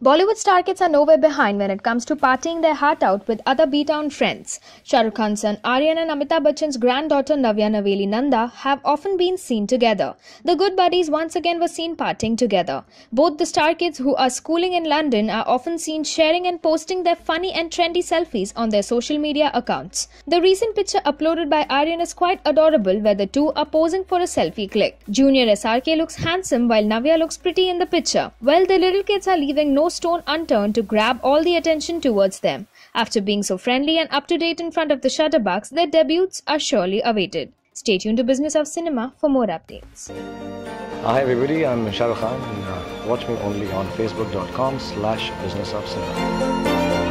Bollywood star kids are nowhere behind when it comes to partying their heart out with other B-town friends. Shah Rukh Khan's son Aryan and Amitabh Bachchan's granddaughter Navya Naveli Nanda have often been seen together. The good buddies once again were seen partying together. Both the star kids who are schooling in London are often seen sharing and posting their funny and trendy selfies on their social media accounts. The recent picture uploaded by Aryan is quite adorable where the two are posing for a selfie click. Junior SRK looks handsome while Navya looks pretty in the picture. Well, the little kids are leaving no stone unturned to grab all the attention towards them. After being so friendly and up to date in front of the shutterbugs, their debuts are surely awaited. Stay tuned to Business of Cinema for more updates. Hi everybody, I'm Shah Rukh Khan and uh, watch me only on facebook.com slash business of cinema.